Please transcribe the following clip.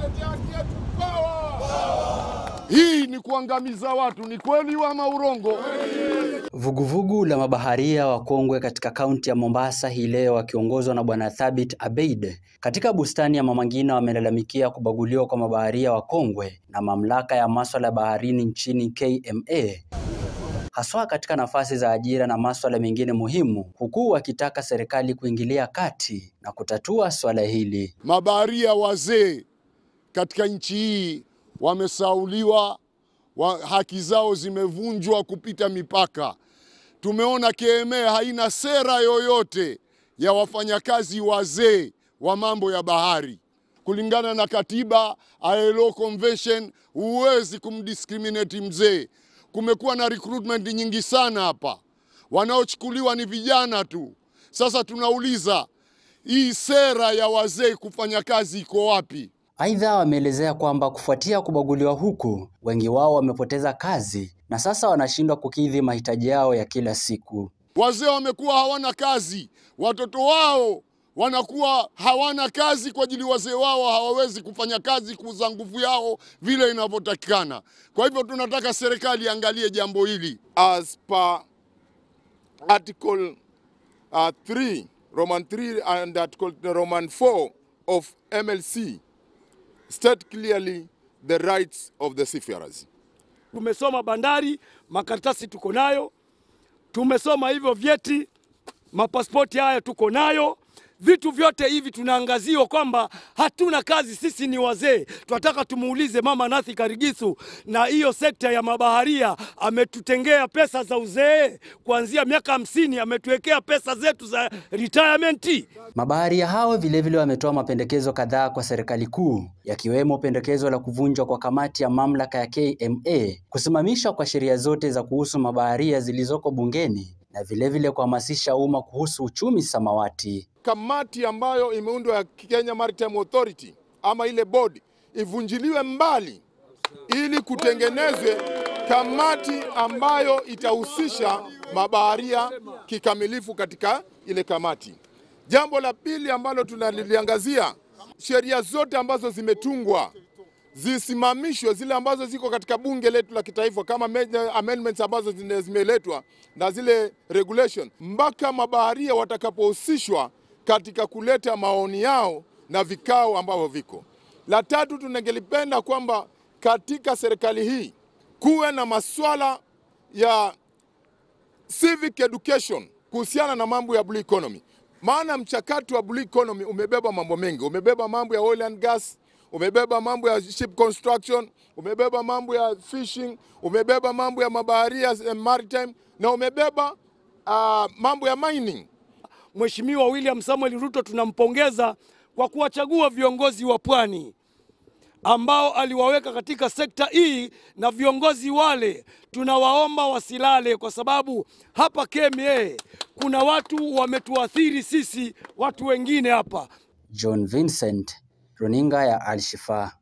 Tunatetea haki yetu pawa. Hii ni kuangamiza watu, ni kweli ama urongo? Vuguvugu la mabaharia wakongwe katika kaunti ya Mombasa hii leo wakiongozwa na Bwana Thabit Abeid katika bustani ya Mama Ngina wamelalamikia kubaguliwa kwa mabaharia wakongwe na mamlaka ya maswala ya baharini nchini KMA haswa katika nafasi za ajira na maswala mengine muhimu, huku wakitaka serikali kuingilia kati na kutatua swala hili. Mabaharia wazee katika nchi hii wamesauliwa, wa, haki zao zimevunjwa kupita mipaka. Tumeona KMA haina sera yoyote ya wafanyakazi wazee wa mambo ya bahari. Kulingana na katiba ILO convention, huwezi kumdiscriminate mzee. Kumekuwa na recruitment nyingi sana hapa, wanaochukuliwa ni vijana tu. Sasa tunauliza hii sera ya wazee kufanya kazi iko wapi? Aidha, wameelezea kwamba kufuatia kubaguliwa huku, wengi wao wamepoteza kazi na sasa wanashindwa kukidhi mahitaji yao ya kila siku. Wazee wamekuwa hawana kazi, watoto wao wanakuwa hawana kazi kwa ajili wazee wao hawawezi kufanya kazi kuuza nguvu yao vile inavyotakikana. Kwa hivyo tunataka serikali iangalie jambo hili. as per Article uh, 3, Roman 3 and Article Roman 4 of MLC state clearly the rights of the seafarers. Tumesoma bandari, makaratasi tuko nayo, tumesoma hivyo vyeti, mapasipoti haya tuko nayo, vitu vyote hivi tunaangaziwa kwamba hatuna kazi, sisi ni wazee. Tunataka tumuulize Mama Nathi Karigisu na hiyo sekta ya mabaharia, ametutengea pesa za uzee kuanzia miaka hamsini, ametuwekea pesa zetu za retirement. Mabaharia hao vilevile wametoa mapendekezo kadhaa kwa serikali kuu, yakiwemo pendekezo la kuvunjwa kwa kamati ya mamlaka ya KMA, kusimamishwa kwa sheria zote za kuhusu mabaharia zilizoko bungeni na vilevile kuhamasisha umma kuhusu uchumi samawati. Kamati ambayo imeundwa ya Kenya Maritime Authority ama ile board ivunjiliwe mbali ili kutengenezwe kamati ambayo itahusisha mabaharia kikamilifu katika ile kamati. Jambo la pili ambalo tunaliangazia, sheria zote ambazo zimetungwa zisimamishwe, zile ambazo ziko katika bunge letu la kitaifa kama amendments ambazo zimeletwa na zile regulation, mpaka mabaharia watakapohusishwa katika kuleta maoni yao na vikao ambavyo viko. La tatu, tunangelipenda kwamba katika serikali hii kuwe na masuala ya civic education kuhusiana na mambo ya blue economy, maana mchakato wa blue economy umebeba mambo mengi, umebeba mambo ya oil and gas, umebeba mambo ya ship construction, umebeba mambo ya fishing, umebeba mambo ya mabaharia eh, maritime na umebeba uh, mambo ya mining. Mheshimiwa William Samuel Ruto tunampongeza kwa kuwachagua viongozi wa pwani ambao aliwaweka katika sekta hii, na viongozi wale tunawaomba wasilale, kwa sababu hapa KMA kuna watu wametuathiri sisi watu wengine hapa. John Vincent, runinga ya Al Shifaa.